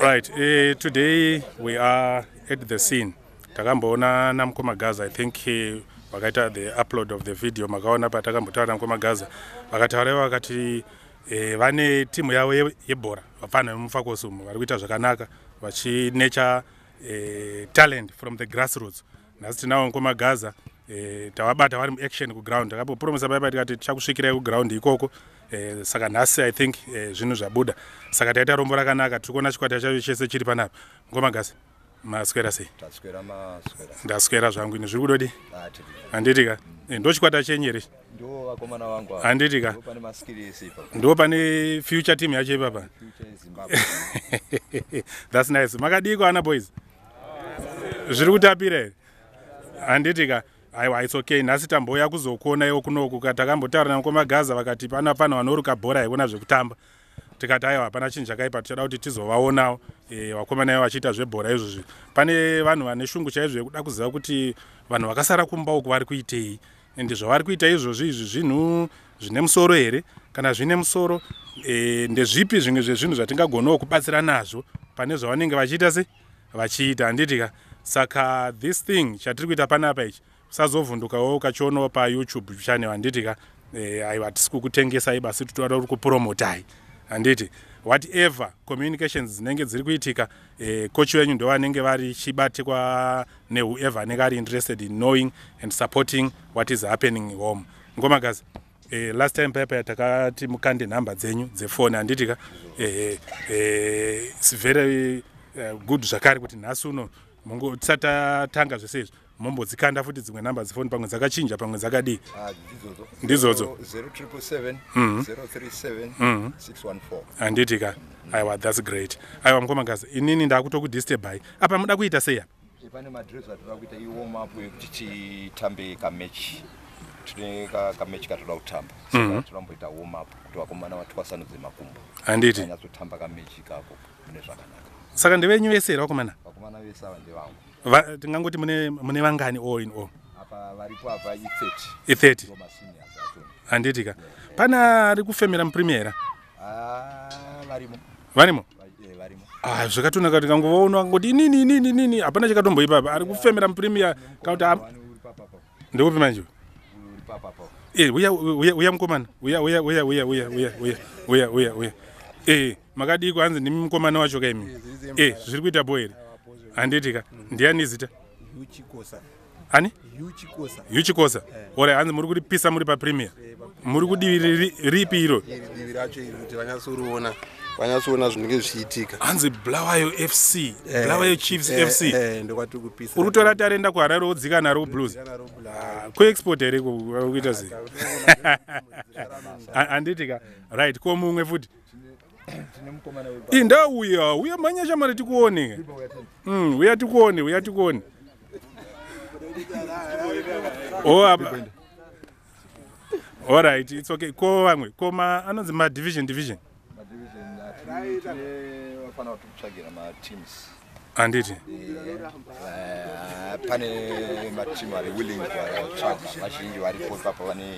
right uh, today we are at the scene. Takamboona namukoma gaza i think uh, vakaita the upload of the video. Makaona patakambotaura namukoma gaza vakatauraiva vakati uh, vane timu yavo yebhora. Vapfana vemufakosumu vari kuita zvakanaka. Vachinecha uh, talent from the grassroots. Nhasi tinavo mukoma gaza uh, tavabata vari muaction kuground takapopromisa paipa tikati tichakusvikirai kuground ikoko eh, saka nhasi i think eh, zvinhu zvabuda. Saka taita rombo rakanaka tiri kuona chikwata chacho chese chiri panapa. Ngomagasi maswera sei? Ndaswera zvangu ini zviri kudodi? Handiti ka? Eh, ndo chikwata chenyere handiti ka? Ndo pane future team yacho ipapa? Thats nice. Makadiko ana boys? Zviri kutapira here? Handiti ka aiwa its okay. Nhasi tambouya kuzokuona iwo kunoku katakambotaura nakomagaza vakati pana pana vanoruka bhora ikona zvekutamba. Tikati aiwa hapana chinhu chakaipa. Tichada kuti tizovaonawo. E, vakomana ivo vachiita zvebhora izvozvi. Pane vanhu vane shungu chaizvo yekuda kuziva kuti vanhu vakasara kumba uku vari kuitei. Ende zvavari kuita izvozvi izvi zvinhu zvine musoro here? Kana zvine musoro e, ndezvipi zvimwe zvezvinhu zvatingagonawo kubatsira nazvo? Pane zvavanenge vachiita se? Vachiita handitika. Saka this thing chatiri kuita panapa ichi usazovhundukawo ukachionawo payoutube channel handiti ka eh, aiwa tisi kukutengesai basi titoda uri kupromotai handiti whatever communications dzinenge dziri kuitika eh, kochi wenyu ndo vanenge vari chibatikwa newhoever anenge ari interested in knowing and supporting what is happening home. Ngomagazi Eh, last time paipa takati mukande nhamba dzenyu dzefoni handiti ka eh, eh, its very uh, good zvakare kuti nhasi uno mungotisatatanga zvese izvi mombodzikanda futi dzimwe namba dzefoni pamwe dzakachinja pamwe dzakadii? Ah, ndizodzo. Mhm. mhm. handiti ka? Aiwa thats great. Aiwa mukomagazi inini ndakutokudisturbai apa muda kuita sei apa pane madress atoda kuita iwomup yekuti titambe kamechi tine kamechi katoda kutamba. Mhm. tinomboita womup kuti vakomana vatwasanudze makumbo. Handiti anyatsotamba kamechi kako mune zvakanaka. Saka ndevenyu vese here vakomana? Vakomana vese ava ndevangu tingangoti mune vangani all in all varipo apa i30 handiti ka. Pana ari kufemera mupremiera ah, varimo. Ah, zvakatonaka tikangovaona ngoti inini inini inini. Hapana chakatombo ipapa ari kufemera mupremier kauti ndeupi manje? Eh, uya mukomana. Uya uya uya uya uya uya uya uya uya e makadiko hanzi ndimi mukomana wacho kaimi e zviri kuita bo here handiti ka? Ndiani zita ani? Huchikosa ora hanzi muri kuripisa muri papremier muri kudivi ripi iro? Divi racho iri kuti vanyatsoruona vanyatsoona zvinenge zvichiitika. Hanzi blawayo fc eh, blawayo chiefs eh, fc eh, ndokwatiri uri kutora tarenda kuharare wodzika naro blues? Ah, kuexport here kuita sei handiti ka right ko mumwe futi indauya uya mhanyasha mari tikuone. Hmm, uya tikuone uya tikuone. Allright its okay. Ko vamwe ko anonzi madivision division handiti pane matimu ari willing vatsvaga vazhinji varipo ipapa vane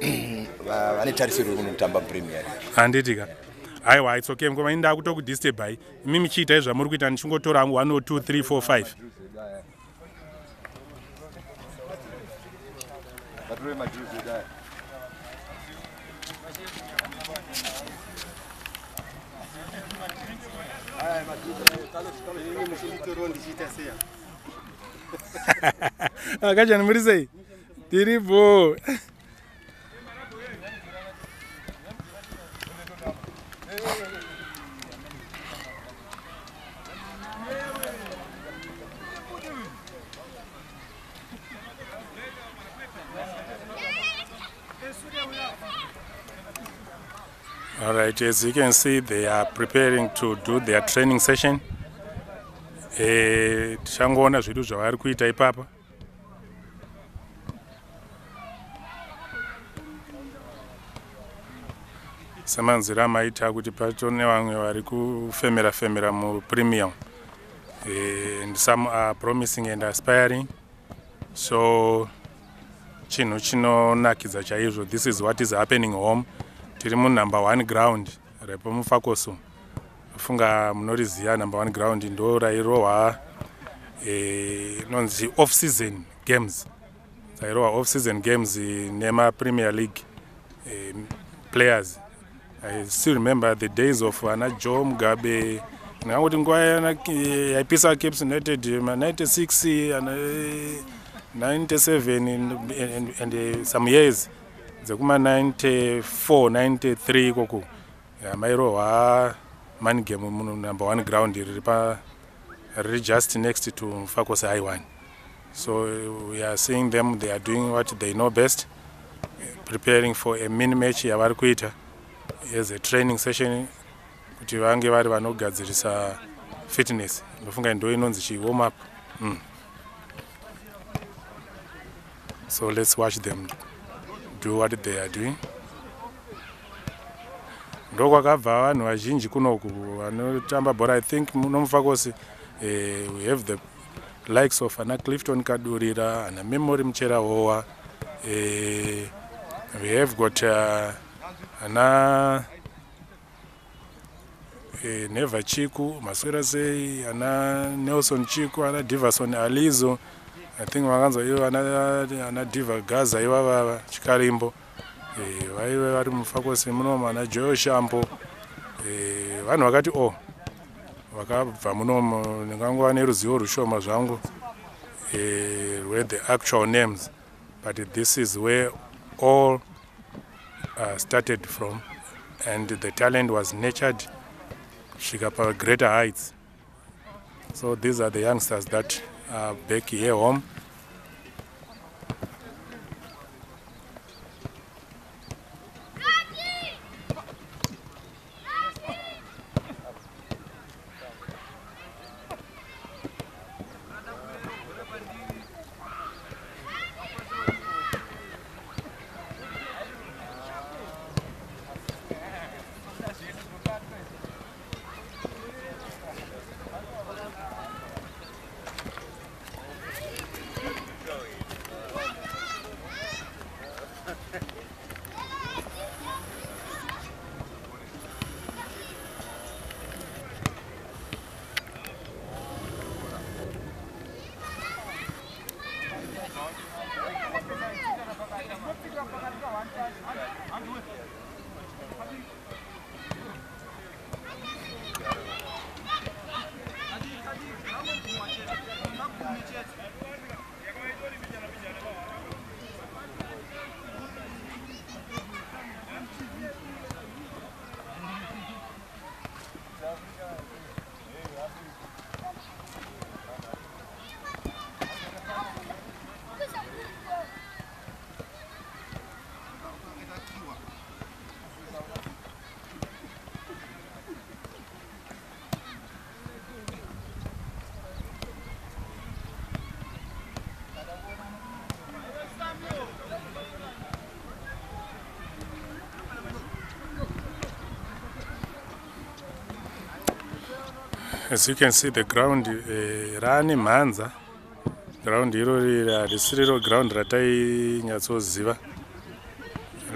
vane tarisiro yekunotamba premier handiti ka aiwa its okay mukoma ini ndakutokudisturbai imi michiitai zvamuri kuita ndichingotora hangu 1 2 3 4 5 akachani muri sei tiripo right, as you can see, they are preparing to do their training session. Eh, tichangoona zvidu zvavari kuita ipapa. semanzira amaita kuti patone vamwe vari kufemera femera mupremium eh, and some are promising and aspiring so chinhu chinonakidza chaizvo this is what is happening home tiri munumber one ground repo mufakoso funga munoriziva number one ground ndo rairohwa inonzi off season games. Dzairohwa off season games nemapremier league eh, players. I still remember the days of ana joe mugabe ndingangoti nguva yaipisa caps united ma96 ana 97 and, and, and uh, some years dzekuma94 93 ikoko. Mairohwa money game number one ground riri pa riri just next to fakos i1 so we are seeing them they are doing what they know best preparing for a mini match yavari kuita as a training session kuti vange vari vanogadzirisa fitness. Ndofunga ndo inonzi chiwarm up. Mm. so let's watch them do what they are doing. Ndokwakabva vanhu vazhinji kunoku vanotamba bhora i think nomufakosi uh, we have the likes of ana clifton kadurira ana memory muchera howa uh, we have got uh, ana uh, neva chiku maswera sei ana nelson chiku ana diverson alizo i think vakanzwa ivo ana diva gaza ivava chikarimbo. Vaive vari mufakosi munomo ana joyo shambo vanhu vakati o oh, vakabva munomo ndingangova neruzivo rushoma zvangu where the actual names but this is where all uh, started from and the talent was nurtured kusvika pagreater heights. So these are the youngsters that are back here home as you can see the ground uh, raane mhanza ground irori harisi riro ground ratainyatsoziva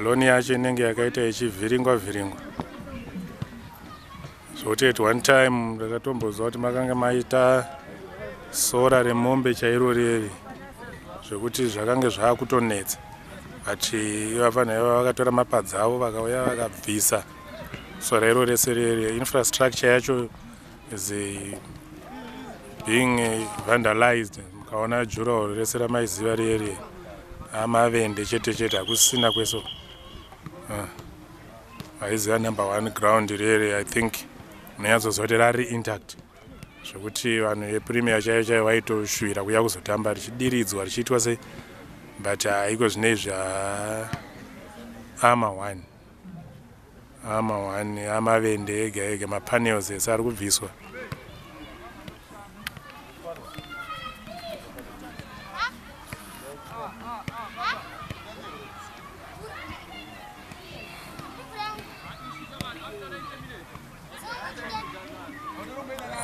loni yacho inenge yakaita ichivhiringwa vhiringwa zvokuti at one time ndakatombozwa kuti makanga maita sora remombe chairo reri zvekuti zvakange zvaakutonetsa but ivafana iva vakatora mapadzi avo vakauya vakabvisa sora iro rese reri infrastructure yacho is being vandalized mukaona jurahoro rese ramaiziva reri amavende chete chete hakusisina kweso. Vaiziva number one ground reri i think munonyatsozva kuti rari intact. Zvekuti vanhu vepremier chaivo chaivo vaitoshuvira kuya kuzotamba richidiridzwa richiitwa sei but haiko zvinezvi ama one ama one amavende ega ega mapanels ese ari kubviswa.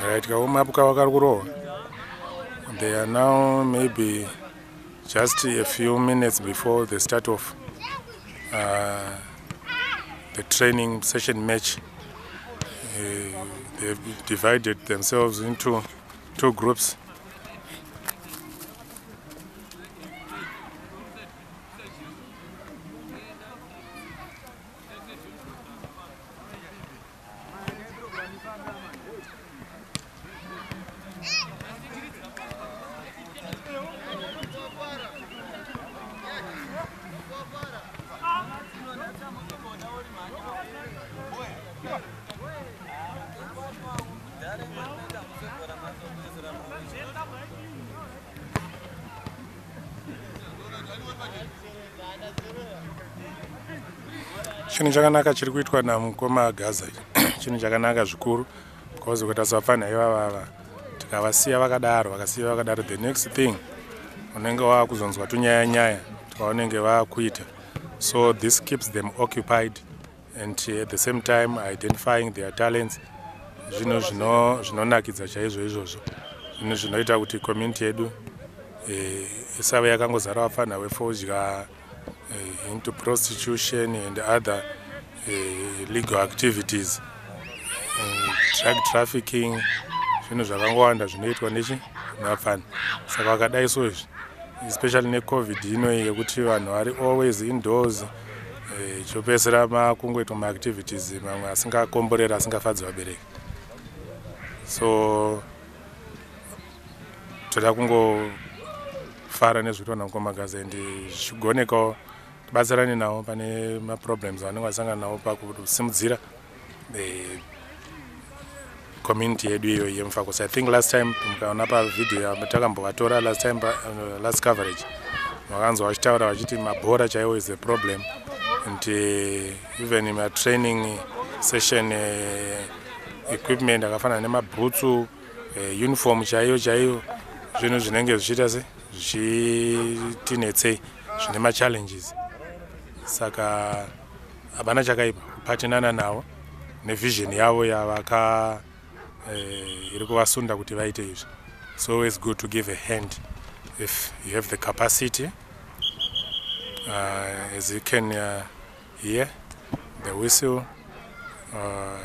Right kaumapu kava kari kurohwa they are now maybe just a few minutes before the start of uh, training session match. Uh, they've divided themselves into two groups. Chinhu chakanaka chiri kuitwa namukoma gaza chinhu chakanaka zvikuru because kuti asafana ivavava tikavasiya vakadaro vakasiya vakadaro. The next thing unenge waakuzonzwa tunyaya nyaya twaunenge vaakuita so this keeps them occupied and at the same time identifying their talents. Zvinhu zvino- zvinonakidza chaizvo izvozvo. Zvinhu zvinoita kuti community yedu eh, isave yakangozara vafana vefodya uh, into prostitution and other uh, legal activities uh, drug trafficking zvinhu zvakangowanda zvinoitwa nechi navafana saka vakadai so izvi especially necovid ino yekuti vanhu vari always indoors eh, chopedzera makungoitwa maactivities mamwe asingakomborera asingafadzi vabereki. So toda kungofara nezviri namukomagazi and zvichigonekawo tibatsirane navo pane maproblems avanenge vasangana navo pakusimudzira eh, community yedu iyo yemufako so i think last time mukaona pavidhio yatakambovatora last time uh, last coverage vakanzwa vachitaura vachiti mabhora chaiwo is a problem. And uh, even matraining session uh, equipment akafanana nemabhutsu uh, uniform chaiyo chaiyo zvinhu zvinenge zvichiita se zvichitinetsei zvine machallenges saka hapana chakaipa kupatinana navo nevision yavo yavaka eh, iri kuvasunda kuti vaite izvi. So always good to give a hand if you have the capacity. Uh, as you can uh, hear the whistle uh,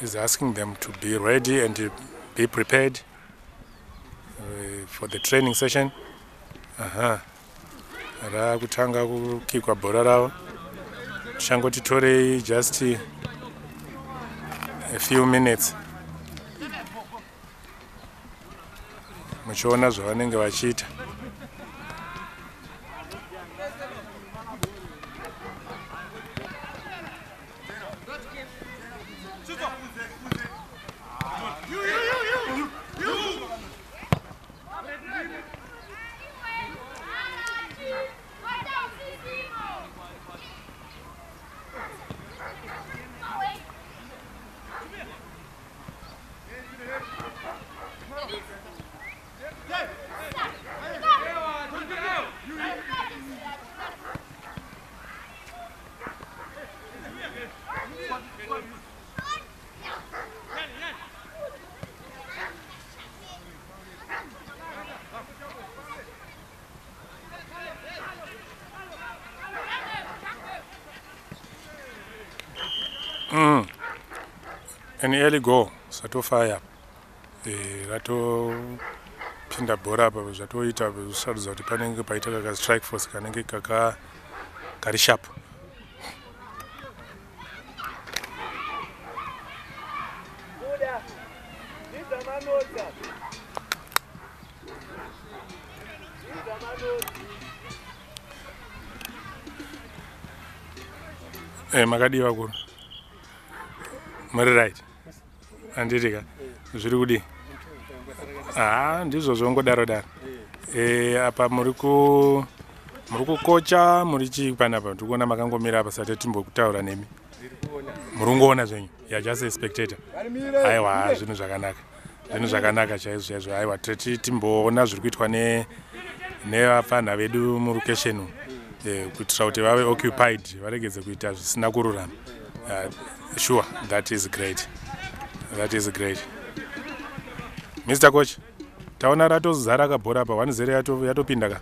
is asking them to be ready and to be prepared uh, for the training session. Aha rakutanga kukikwa bhora ravo. Tichangoti torei just a few minutes. Muchiona zvavanenge vachiita Mm. An early goal zvatofaya Eh, ratopinda bhora apa zvatoita zvisarudza kuti panenge paita kaka strike force kanenge kaka kari sharp. Eh, makadiwa kuru muri right handiti ka zviri kudi ha ndizvo zvongodaro daro. E, apa muri ku muri kukocha muri chii panapa ndiri kuona makangomira apa sati timbokutaura nemi. Muri kungoona zvenyu. Ya just a spectator. Aiwa zvinhu zvakanaka. Zvinhu zvakanaka chaizvo chaizvo. Aiwa titi timboona zviri kuitwa ne nevafana vedu murokesheni umu. Eh, kuitira kuti vave occupied varegedze kuita zvisina kururama. Uh, sure that is great that is great. Mr coach taona ratozara kabhora apa 1 yato yatopinda ka?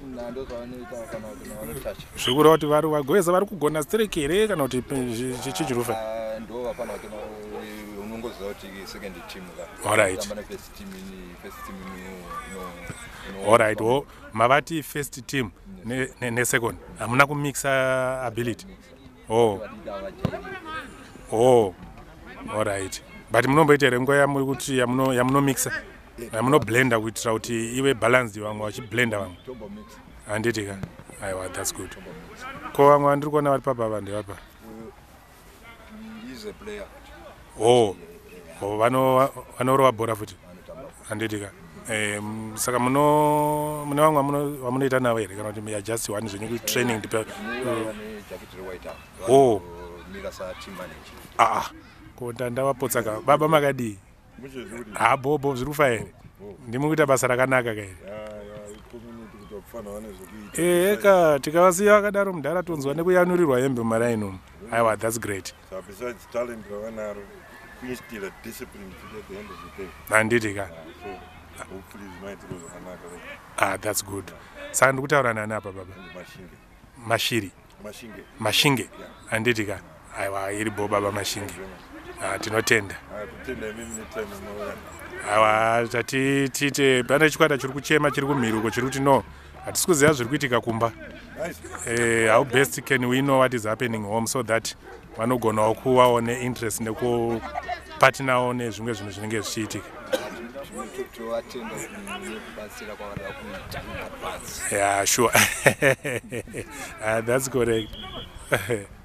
Zviri kureva kuti vari vagoweza vari kugona strike here kana kuti chichirufa allright wo mavati first team ne- ne- nesecond hamuna kumixa ability. Oh. Vajairi oh. Allright but munomboita here nguva yamuno- yamunomixa yamunoblenda kuitira kuti ive balanced vamwe vachiblenda vamwe handiti ka aiwa thats good ko vamwe vandiri kuona vari papa ava ndevapa oh oh, vano- vanorova bhora futi handiti ka Eh, saka muno mune vamwe vamuno- vamunoita navo here kana kuti just one zvenyu kutraining ndipa vane jacket rewaita Oh. mira sa team manager aa ko ndandavapotsaka baba makadii habhobho zviri kufa here ndimuri kuita basa rakanaka ka here zvokuita eka tikavasiya vakadaro mudhara tonzwa nekuyanurirwa hembe mumaraini aiwa thats great. Handiti ka. Zvakanaka. Ah thats good. Saka ndiri kutaura nani apa baba? Mashiri. Mashinge. Mashinge. Handiti ka. Aiwa iri bo baba mashinge. Ah, tinotenda. Aya kutenda imimi netime inouya. Aiwa tati tiite pane chikwata chiri kuchema chiri kumhiri uko chiri kuti no. Hatisi kuziva zviri kuitika kumba. Uh, how best can we know what is happening home so that vanogonawo kuvawo neinterest nekupatinawo nezvimwe zvinhu zvinenge zvichiitika? Yeah sure. Uh, that's correct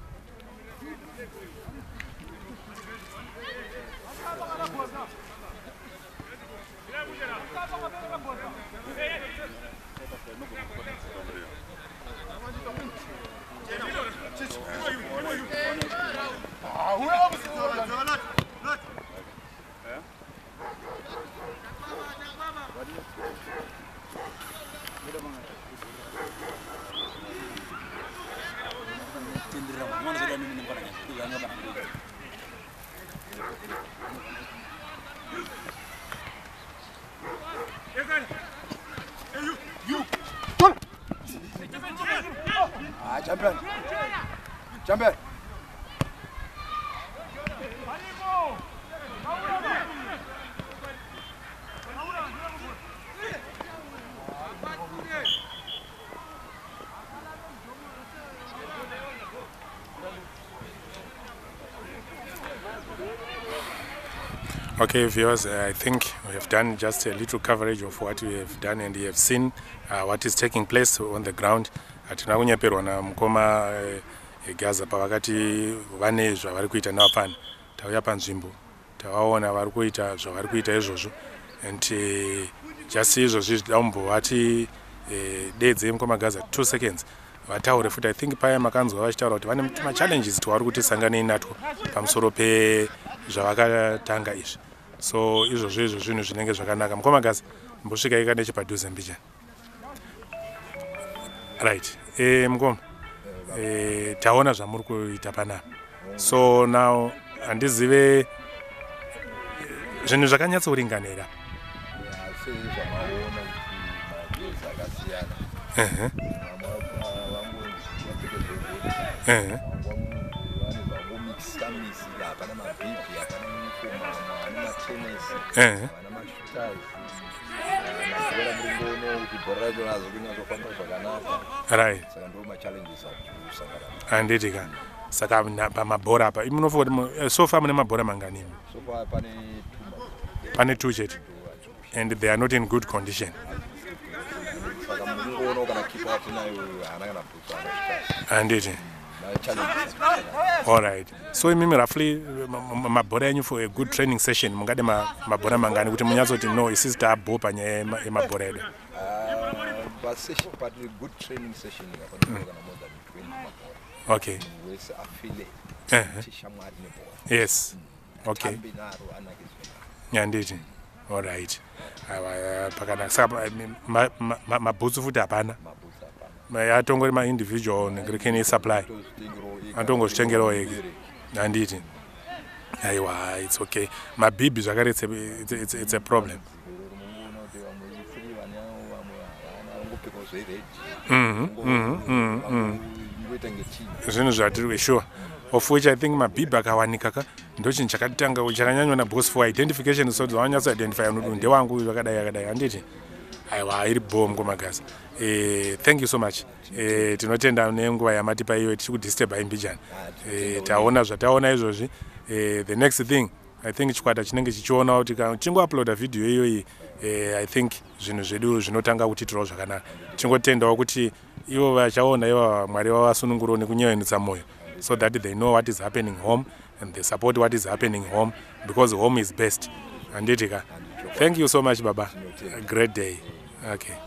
Okay, viewers, uh, I think we have done just a little coverage of what we have done and you have seen uh, what is taking place on the ground. Hatina kunyeperwa namukoma uh, Gaza pavakati vane zvavari kuita navapana. Tauya panzvimbo, tavaona vari kuita zvavari kuita izvozvo. And uh, just izvozvi zvidakumbovati uh, dedze mukoma Gaza 2 seconds. vataure futi i think paya makanzwa vachitaura kuti vane machallenges twavari kuti sanganei natwo pamusoro pezvavakatanga izvi so izvozvo izvo zvinhu zvinenge zvakanaka mukomagazi mbosvika ka nechepadhuze mbichani right e, mukoma e, taona zvamuri kuita panapa. So now handizive zvinhu zvakanyatsoringanira sezvamaona kuti vangomikisa hapana mabhibhi hapana vamwe vane matenesi Ehe. vana mashutas mazora muringoona kuti bhora racho nazo kunyazofamba zvakanaka. Right. Saka ndo machallenges akusangana handiti ka. Saka pamabhora apa munofa kuti sofa mune mabhora mangani imi? so far pane pane two chete. And they are not in good condition. Handiti machallenges allright so imimi roughly ma- ma- mabhora enyu for a good training session mungade ma- mabhora mangani kuti munyatsoti no isisi taabho panyaya yema- yemabhora edu pasession pane good training session yapanaa kana more than 20 mabhora okay wese afile Ehe. tishamwari nebhora yes okay tambe naro anake zvakanaka handiti allright aiwa pakanaka saka ma- ma- ma- mabhutsu futi hapana mabhutsu hapana Ma- atongori maindividual negrikeni supply. Tozvitengerawo atongozvitengerawo ege handiti aiwa its okay. Mabhibhi zvakare it's it's it's it's a problem. Kuti Mhm, mhm, mhm, mhm. ngoita ngechii zvinhu zvatiri sure. Of which i think mabhibhi akawanika ka ndo chinhu chakatanga chakanyanywa nabos for identification so zvavanyatso identify unodu ndewangu uyu akadai akadai handiti aiwa iri bom komagazi eh, thank you so much. Eh, tinotenda nenguva yamatipa iyo tichi kudisturba imbijani eh, taona zvataona izvozvi. Eh, the next thing i think chikwata chinenge chichiona kuti chingouploada vhidhiyo iyoyi eh, i think zvinhu zvedu zvinotanga kutiitirawo zvakanaka. Tingotendawo kuti ivo vachaona ivo mwari vavasununguro nekunyevenutsa mwoyo so that they know what is happening home and they support what is happening home because home is best. Handiti ka thank you so much baba. A great day. Okay